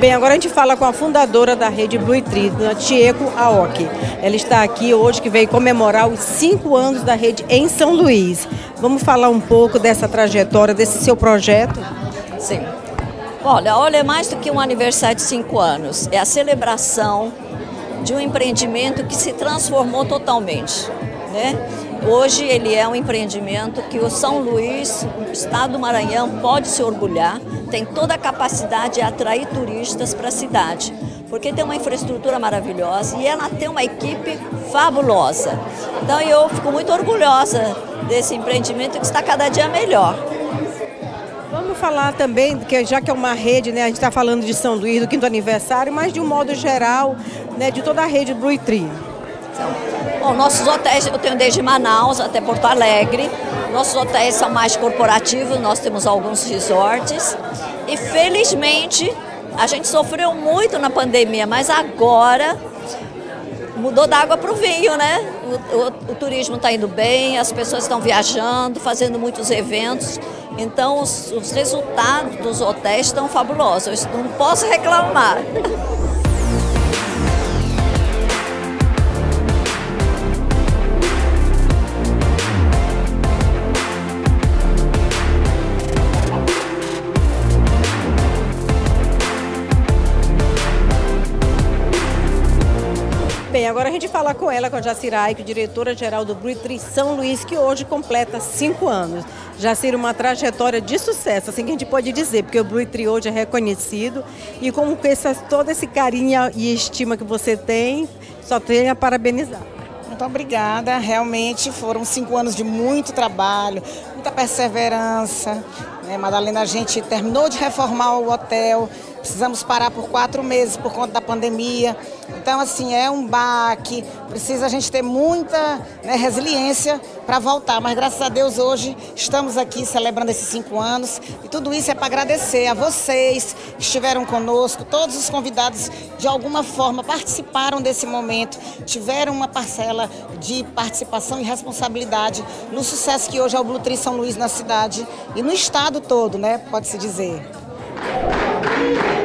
Bem, agora a gente fala com a fundadora da rede Blue Tree, Tieco Aoki. Ela está aqui hoje que veio comemorar os cinco anos da rede em São Luís. Vamos falar um pouco dessa trajetória, desse seu projeto? Sim. Olha, olha, é mais do que um aniversário de cinco anos. É a celebração de um empreendimento que se transformou totalmente. Né? Hoje ele é um empreendimento que o São Luís, o estado do Maranhão, pode se orgulhar, tem toda a capacidade de atrair turistas para a cidade, porque tem uma infraestrutura maravilhosa e ela tem uma equipe fabulosa. Então eu fico muito orgulhosa desse empreendimento que está cada dia melhor. Vamos falar também, que já que é uma rede, né, a gente está falando de São Luís, do quinto aniversário, mas de um modo geral, né, de toda a rede Blue Tree. Bom, nossos hotéis eu tenho desde Manaus até Porto Alegre. Nossos hotéis são mais corporativos, nós temos alguns resorts. E felizmente a gente sofreu muito na pandemia, mas agora mudou da água para o vinho, né? O, o, o turismo está indo bem, as pessoas estão viajando, fazendo muitos eventos. Então os, os resultados dos hotéis estão fabulosos. Eu não posso reclamar. Bem, agora a gente fala com ela, com a que é diretora-geral do Brutri São Luís, que hoje completa cinco anos. Jacira, uma trajetória de sucesso, assim que a gente pode dizer, porque o Brutri hoje é reconhecido e com essa, todo esse carinho e estima que você tem, só tenho a parabenizar. Muito obrigada. Realmente foram cinco anos de muito trabalho, muita perseverança. Né? Madalena, a gente terminou de reformar o hotel, precisamos parar por quatro meses por conta da pandemia. Então, assim, é um baque, precisa a gente ter muita né, resiliência para voltar. Mas graças a Deus hoje estamos aqui celebrando esses cinco anos e tudo isso é para agradecer a vocês que estiveram conosco, todos os convidados de alguma forma participaram desse momento, tiveram uma parcela de participação e responsabilidade no sucesso que hoje é o Blue Tree São Luís na cidade e no estado todo, né? Pode-se dizer. Thank you.